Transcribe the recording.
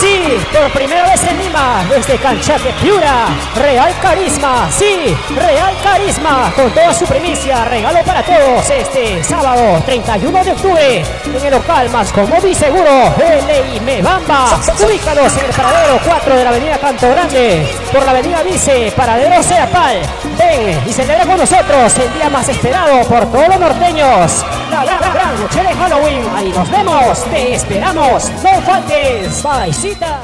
Sí, por primera vez en Lima, desde Canchaque Piura, Real Carisma, sí, Real Carisma, con toda su primicia, regalo para todos este sábado 31 de octubre, en el local más cómodo y seguro, LI Mebamba, ubícalos en el paradero 4 de la avenida Canto Grande, por la avenida Vice, paradero Seapal, ven y celebra con nosotros el día más esperado por todos los norteños, la gran, noche de Halloween, ahí nos vemos, te esperamos, no faltes, cita.